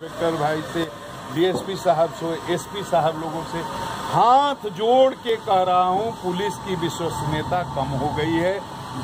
Inspector भाई से DSP साहब से एसपी साहब लोगों से हाथ जोड़ के कह रहा हूँ, पुलिस की विश्वसनीयता कम हो गई है।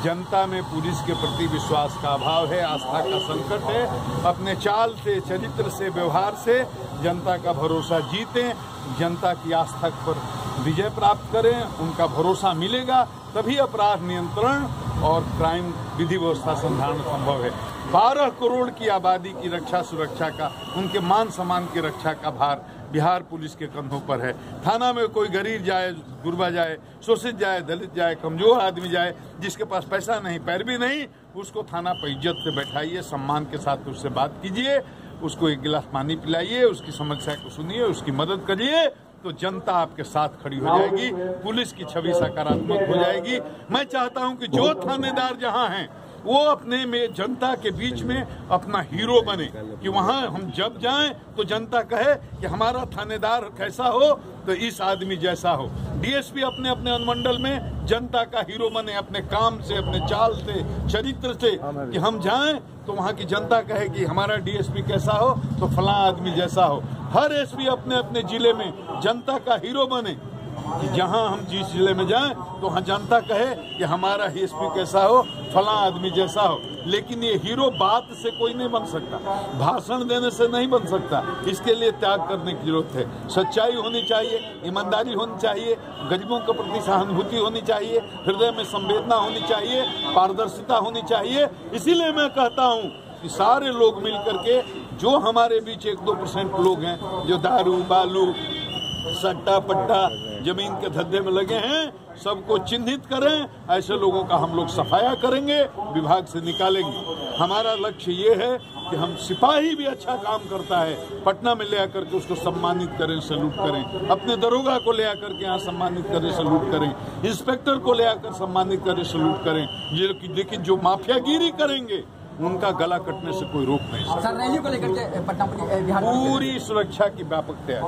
जनता में पुलिस के प्रति विश्वास का अभाव है, आस्था का संकट है। अपने चाल से, चरित्र से, व्यवहार से जनता का भरोसा जीतें, जनता की आस्था पर विजय प्राप्त करें, उनका भरोसा मिलेगा, तभी अपराध नियंत्रण और क्राइम विधि व्यवस्था संधारण संभव है। बारह करोड़ की आबादी की रक्षा सुरक्षा का, उनके मान सम्मान की रक्षा का भार बिहार पुलिस के कंधों पर है। थाना में कोई गरीब जाए, गुरबा जाए, शोषित जाए, दलित जाए, कमज़ोर आदमी जाए, जिसके पास पैसा नहीं पैरवी नहीं, उसको थाना पर इज़्ज़त से बैठाइए, सम्मान के साथ उससे बात कीजिए, उसको एक गिलास पानी पिलाइए, उसकी समस्या को सुनिए, उसकी मदद करिए। तो जनता आपके साथ खड़ी हो जाएगी पुलिस की छवि सकारात्मक हो जाएगी। मैं चाहता हूँ कि जो थानेदार जहाँ हैं वो अपने में जनता के बीच में अपना हीरो बने कि वहाँ हम जब जाएँ तो जनता कहे कि हमारा थानेदार कैसा हो तो इस आदमी जैसा हो। डीएसपी अपने अपने अनुमंडल में जनता का हीरो बने अपने काम से अपने चाल से चरित्र से कि हम जाएँ तो वहाँ की जनता कहे कि हमारा डीएसपी कैसा हो तो फला आदमी जैसा हो। हर एसपी अपने अपने ज़िले में जनता का हीरो बने। कि जहाँ हम जिस ज़िले में जाएँ तो वहाँ जनता कहे कि हमारा ही एसपी कैसा हो, फला आदमी जैसा हो। लेकिन ये हीरो बात से कोई नहीं बन सकता। भाषण देने से नहीं बन सकता। इसके लिए त्याग करने की ज़रूरत है। सच्चाई होनी चाहिए, ईमानदारी होनी चाहिए, गरीबों के प्रति सहानुभूति होनी चाहिए, हृदय में संवेदना होनी चाहिए, पारदर्शिता होनी चाहिए। इसीलिए मैं कहता हूँ कि सारे लोग मिल करके जो हमारे बीच एक दो परसेंट लोग हैं, जो दारू, बालू, सट्टा, पट्टा ज़मीन के धद्दे में लगे हैं, सबको चिन्हित करें, ऐसे लोगों का हम लोग सफाया करेंगे, विभाग से निकालेंगे। हमारा लक्ष्य ये है कि हम सिपाही भी अच्छा काम करता है, पटना में ले आकर के उसको सम्मानित करें सैल्यूट करें। अपने दरोगा को ले आकर के यहाँ सम्मानित करें सैल्यूट करें। इंस्पेक्टर को ले आकर सम्मानित करें सैल्यूट करें। लेकिन जो माफियागिरी करेंगे उनका गला कटने से कोई रोक नहीं सर रैली को लेकर के पटना पूरी सुरक्षा की व्यापक तैयारी